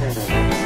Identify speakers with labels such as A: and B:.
A: Bye.